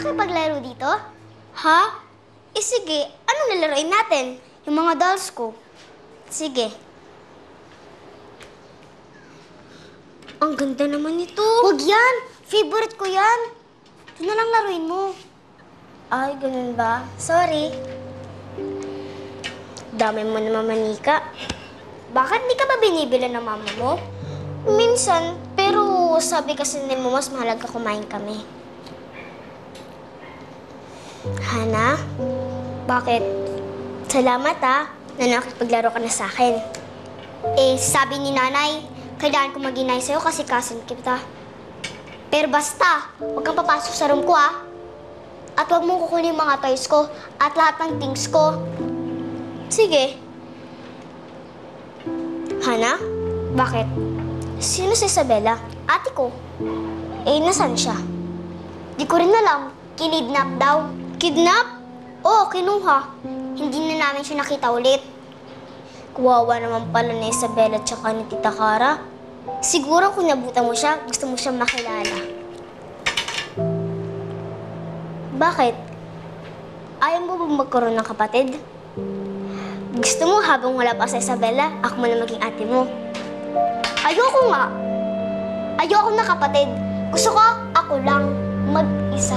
makipaglaro dito? Ha? Eh sige, anong lalaroin natin? Yung mga dolls ko. Sige. Ang ganda naman nito. Huwag yan! Favorite ko yan. Ito na lang laruin mo. Ay, ganun ba? Sorry. Dami mo naman manika. Bakit di ka ba binibila ng mama mo? Minsan, pero sabi kasi ni mo mas mahalaga kumain kami. Hana? Bakit? Salamat ah, na nakipaglaro ka na sa akin. Eh, sabi ni nanay, kailangan ko maginay sa'yo kasi kasin kita. Pero basta, huwag kang papasok sa room ko ah. At huwag mong kukunin yung mga toys ko at lahat ng things ko. Sige. Hana? Bakit? Sino si Isabella? Ate ko. Eh, nasan siya? Di ko rin alam. Kinidnap daw. Kidnap? Oo, kinuha. Hindi na namin siya nakita ulit. Kuwawa naman pala ni Isabella at saka ni Tita Cara. Siguro kung nabutan mo siya, gusto mo siyang makilala. Bakit? Ayaw mo bang magkaroon ng kapatid? Gusto mo habang wala pa sa Isabella, ako mo na maging ate mo. Ayoko nga. Ayoko na kapatid. Gusto ko ako lang mag-isa.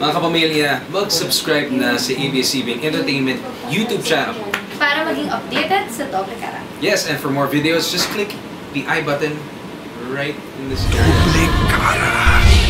Mga kapamilya, mag-subscribe na sa ABS-CBN Entertainment YouTube channel. para maging updated sa Doble Cara. Yes, and for more videos, just click the I button right in this area. Doble cara.